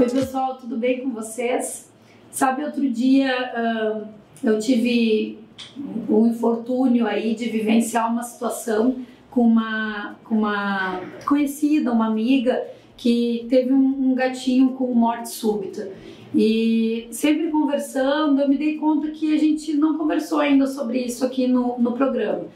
Oi, pessoal, tudo bem com vocês? Sabe, outro dia eu tive o infortúnio aí de vivenciar uma situação com uma, com uma conhecida, uma amiga, que teve um, um gatinho com morte súbita. E sempre conversando, eu me dei conta que a gente não conversou ainda sobre isso aqui no, no programa.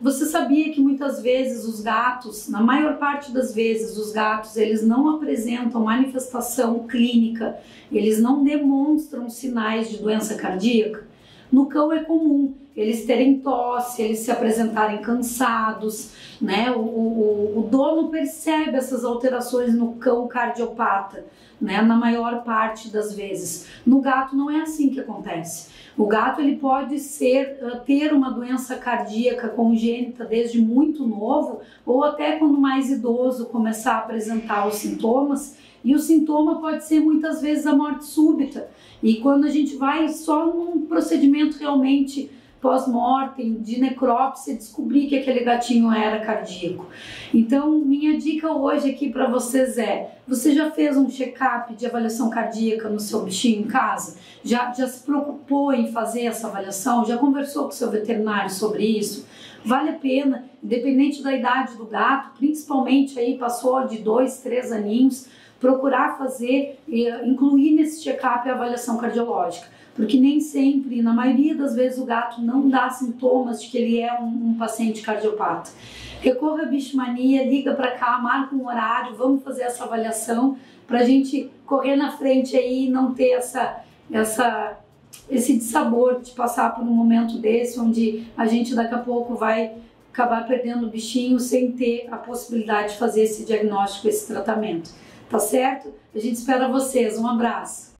Você sabia que muitas vezes os gatos, na maior parte das vezes, os gatos eles não apresentam manifestação clínica, eles não demonstram sinais de doença cardíaca? No cão é comum eles terem tosse, eles se apresentarem cansados, né? O, o dono percebe essas alterações no cão cardiopata, né? Na maior parte das vezes. No gato não é assim que acontece. O gato ele pode ser ter uma doença cardíaca congênita desde muito novo ou até quando mais idoso começar a apresentar os sintomas e o sintoma pode ser muitas vezes a morte súbita. E quando a gente vai só num procedimento realmente pós-mortem, de necrópsia, descobrir que aquele gatinho era cardíaco. Então, minha dica hoje aqui para vocês é: você já fez um check-up de avaliação cardíaca no seu bichinho em casa? Já, já se preocupou em fazer essa avaliação? Já conversou com seu veterinário sobre isso? Vale a pena, independente da idade do gato, principalmente aí passou de dois, três aninhos, procurar fazer, incluir nesse check-up a avaliação cardiológica porque nem sempre, na maioria das vezes, o gato não dá sintomas de que ele é um, um paciente cardiopata. Recorra à bichomania, liga para cá, marca um horário, vamos fazer essa avaliação para a gente correr na frente aí e não ter essa, essa, esse dissabor de passar por um momento desse, onde a gente daqui a pouco vai acabar perdendo o bichinho sem ter a possibilidade de fazer esse diagnóstico, esse tratamento. Tá certo? A gente espera vocês. Um abraço.